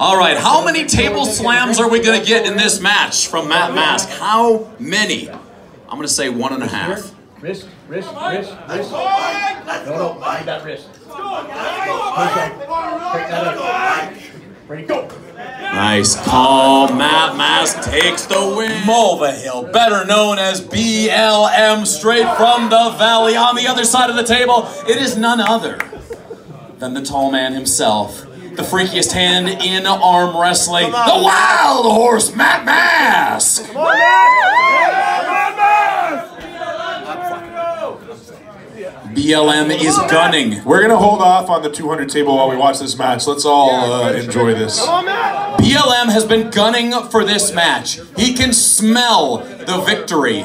All right, how many table slams are we going to get in this match from Matt Mask? How many? I'm going to say one and a half. Wrist, wrist, wrist, wrist. No, no, I need that wrist. Ready, go. Nice call. Matt Mask takes the win. Mulvihill, better known as BLM, straight from the valley. On the other side of the table, it is none other than the tall man himself. The freakiest hand in arm wrestling. The wild horse, Matt Mask. BLM is gunning. We're gonna hold off on the 200 table while we watch this match. Let's all uh, enjoy this. BLM has been gunning for this match. He can smell the victory,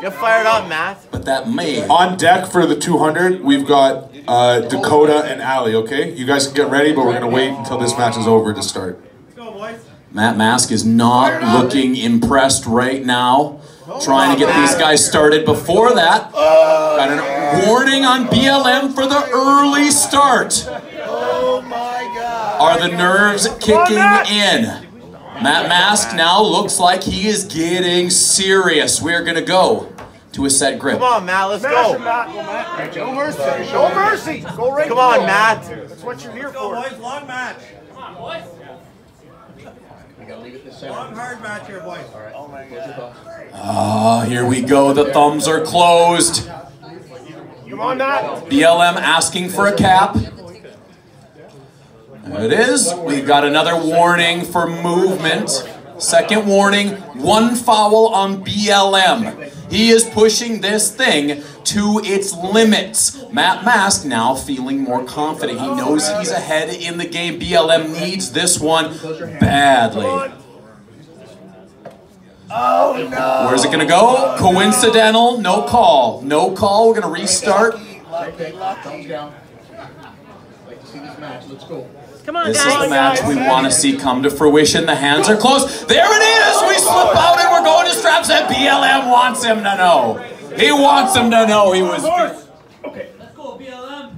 Get fired up, Matt. but that may. On deck for the 200, we've got uh, Dakota and Ali. Okay, you guys can get ready, but we're gonna wait until this match is over to start. Matt Mask is not looking impressed right now. Trying to get these guys started. Before that, got a warning on BLM for the early start. Oh my god. Are the nerves kicking in? Matt Mask now looks like he is getting serious. We're gonna go to a set grip. Come on, Matt, let's go. No mercy. No mercy. Go right Come on. Matt. That's what you're here for. boys, long match. We gotta leave it the center. Long hard match here, boys. Oh my God. Ah, here we go. The thumbs are closed. Come on, Matt. BLM asking for a cap. It is. We've got another warning for movement. Second warning, one foul on BLM. He is pushing this thing to its limits. Matt Mask now feeling more confident. He knows he's ahead in the game. BLM needs this one badly. Oh no. Where's it going to go? Coincidental, no call. No call. We're going to restart. Okay, thumbs down. Like to see this match. Let's go. Come on, This is the match we want to see come to fruition. The hands are closed. There it is. We slip out and we're going to straps. And BLM wants him to know. He wants him to know he was. Okay. Let's go, BLM.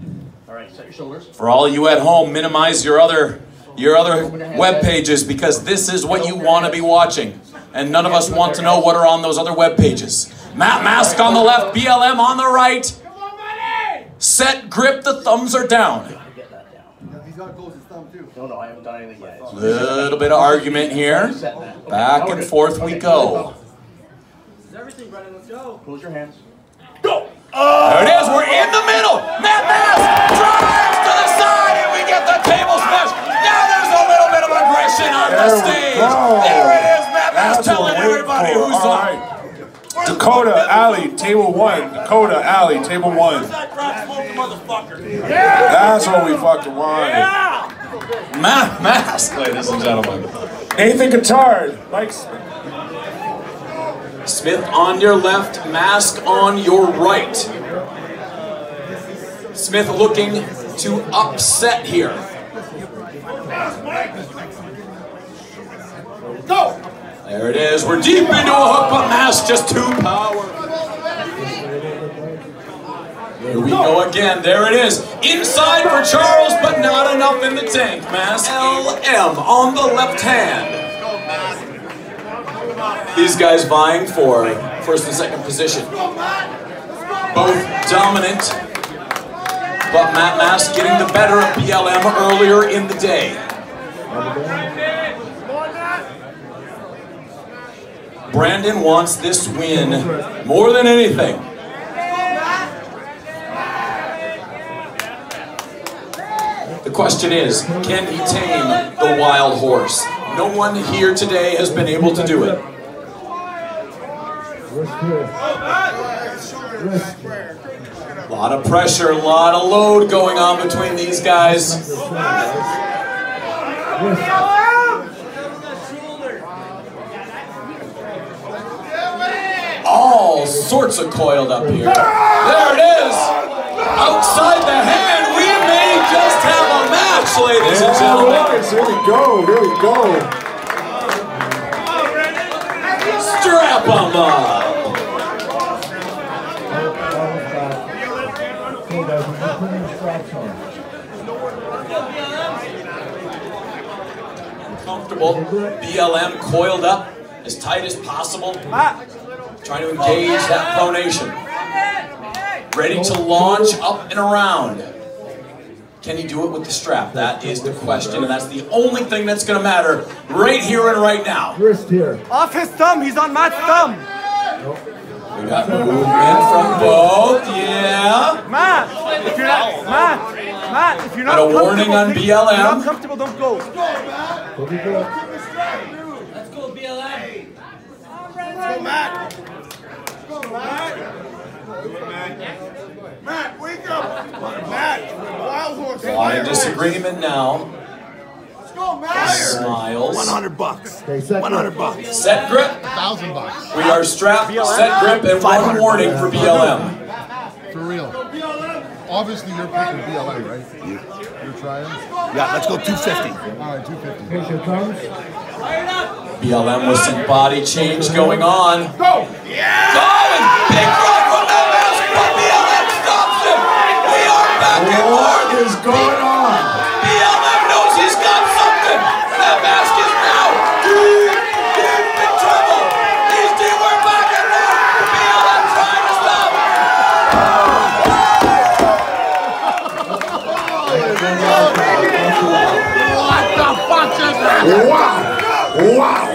All right, set your shoulders. For all you at home, minimize your other your other web pages because this is what you want to be watching. And none of us want to know what are on those other web pages. Matt Mask on the left, BLM on the right. Set grip, the thumbs are down. Get. He's gotta close his thumb too. No, no, I haven't done anything yet. It's Little bit of argument here. set that. Okay, Back we're and good. forth we Okay, go. Close your hands. Go! Oh! There it is. We're in the middle. Matt Mask drives Dakota, Alley, table one. Dakota, Alley, table one. That's what we fucking wanted. Matt Mask, ladies and gentlemen. Nathan Guitard, Mike Smith. Smith on your left, Mask on your right. Smith looking to upset here. There it is. We're deep into a hook, but Mask just too powerful. Here we go again. There it is. Inside for Charles, but not enough in the tank. Mask LM on the left hand. These guys vying for first and second position. Both dominant, but Matt Mask getting the better of BLM earlier in the day. Brandon wants this win more than anything. The question is, can he tame the wild horse? No one here today has been able to do it. A lot of pressure, a lot of load going on between these guys. All sorts of coiled up here. There it is! Outside the hand, we may just have a match, ladies and gentlemen. Lucas, here we go, here we go. Strap 'em up! comfortable. BLM coiled up as tight as possible, ah. Trying to engage that pronation. Ready to launch up and around. Can he do it with the strap? That is the question, and that's the only thing that's going to matter right here and right now. Wrist here. Off his thumb. He's on Matt's thumb. We got movement from both, yeah. Matt, if you're not Matt, Matt, if you're not Got a warning comfortable, on if you're not comfortable, don't go. We'll be good. Matt, wake up! Matt, wild horse. A disagreement now. Let's go, Matt. Smiles. 100 bucks. Okay, 100 bucks. Set grip. Thousand bucks. We are strapped, set grip, and one warning for BLM. For real. Obviously, you're picking BLM, right? Yeah. You're trying? Yeah, let's go 250. All right, 250. Here's your thumbs. BLM with some body change going on. Go! Yeah! Going! Big run from Matt Mask, but BLM stops him! We are back and What forth! Is going on? BLM knows he's got something! Matt Mask is now deep, deep in trouble! These two are back and forth! BLM trying to stop! Wow! Wow!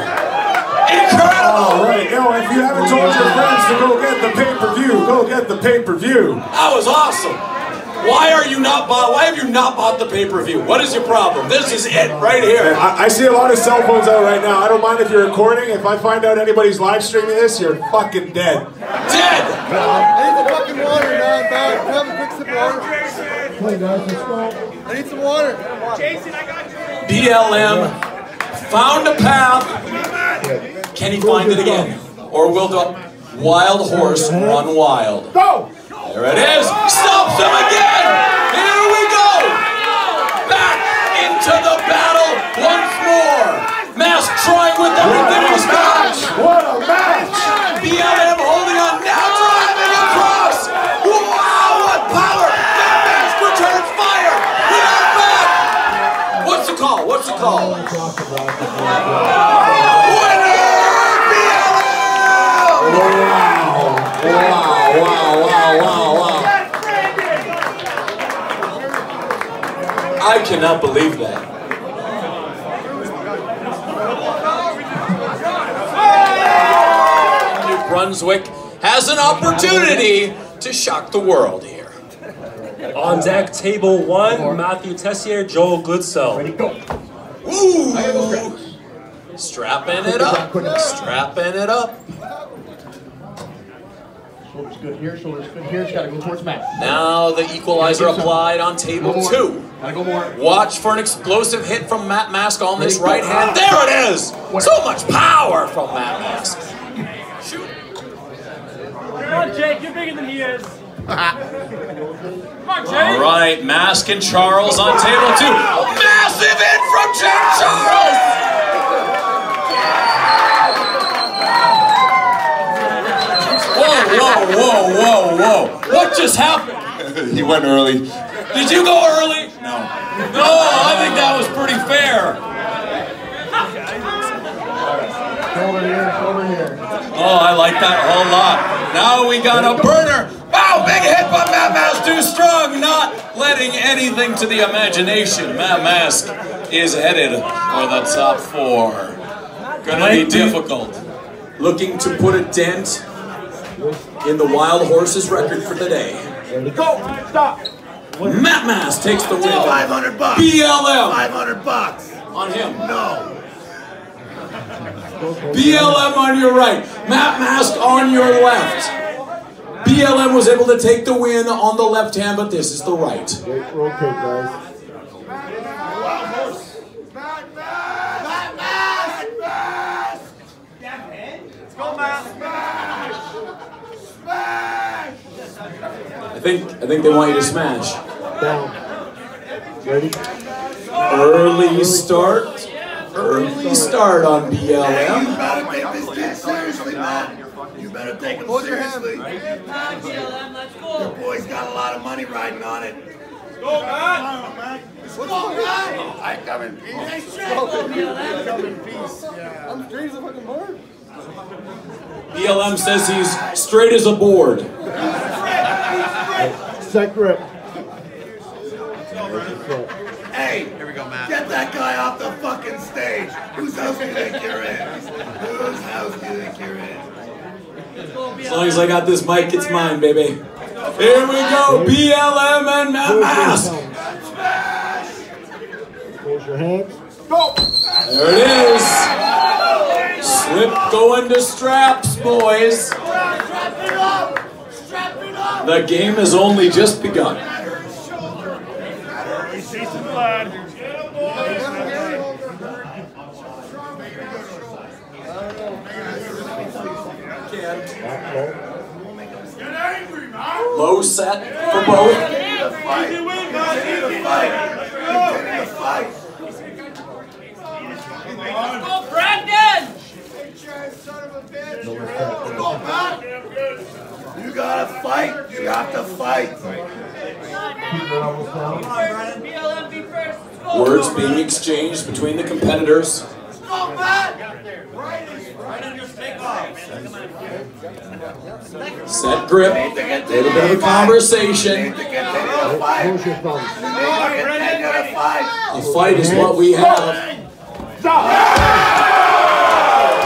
Incredible! All right, yo, if you haven't told your friends to go get the pay-per-view, go get the pay-per-view. That was awesome. Why are you not bought? Why have you not bought the pay-per-view? What is your problem? This is it right here. I, I see a lot of cell phones out right now. I don't mind if you're recording. If I find out anybody's live streaming this, you're fucking dead. Dead. I need some fucking water, man. Back. Have a quick sip of water. Play, guys. Let's go. I need some water. Jason, I got you. BLM found a path. Can he find it again? Or will the wild horse run wild? Go! There it is. Stops him again. Here we go. Back into the battle once more. Mask trying with everything he's got. What a match! BLM holding on now, driving across. Wow, what power! Matt Mask returns fire. We are back. What's the call? What's the call? Winner, BLM! Wow! Wow! Wow! Wow! Wow! Wow! I cannot believe that. New Brunswick has an opportunity to shock the world here. On deck, table one, Matthew Tessier, Joel Goodsell. Ooh! Strapping it up. Strapping it up. Shoulders good here, shoulders good here. It's gotta go towards Matt. Now the equalizer applied on table Go two. Gotta go more. Watch for an explosive hit from Matt Mask on this right hand. There it is! So much power from Matt Mask. Shoot. Come on, Jake, you're bigger than he is. Come on, Jake. All right, Mask and Charles on table two. Massive hit from Jake Charles! Whoa, whoa, whoa, whoa, whoa. What just happened? he went early. Did you go early? No. No, I think that was pretty fair. Shoulder here. Shoulder here. Oh, I like that a whole lot. Now we got a burner. Wow, big hit by Matt Mask, too strong, not letting anything to the imagination. Matt Mask is headed for the top four. Gonna be difficult. Looking to put a dent in the Wild Horses record for the day. Go! Stop! Matt Mask takes the win. 500 bucks. BLM 500 bucks. on him. No. BLM on your right, Matt Mask on your left. BLM was able to take the win on the left hand, but this is the right. Great rotate, guys. I think I think they want you to smash. Down. Ready? Early start. Early start on BLM. You better take this kid seriously, man. You better take him seriously. Your boy's got a lot of money riding on it. Go, man. Let's go, man. Oh, I come in peace. Oh, I'm straight as a fucking board. BLM says he's straight as a board. Set grip. Hey, here we go, Matt. Get that guy off the fucking stage. Whose house do you think you're in? Whose house do you think you're in? As long as I got this mic, it's mine, baby. Here we go, BLM and Matt Mask. Close your hands. Go! There it is. Slip going to straps, boys. The game has only just begun. Low. Low set for both. Continue to fight. Gotta fight. You have to fight. Keep your elbows down. BLM be first. Let's go. Words being exchanged between the competitors. Set grip. A little bit of a conversation. To fight. Close your thumbs. Continue to fight. A fight is what we have.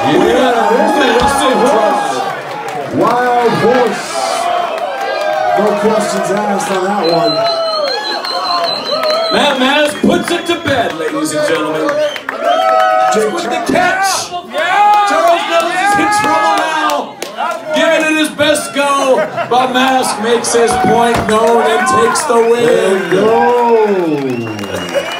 Yeah, Western Drive. Wild horse. No questions asked on that one. Matt Mask puts it to bed, ladies and gentlemen. With the catch. Charles Mills is in trouble now. Giving it his best go, but Mask makes his point known and takes the win. Go.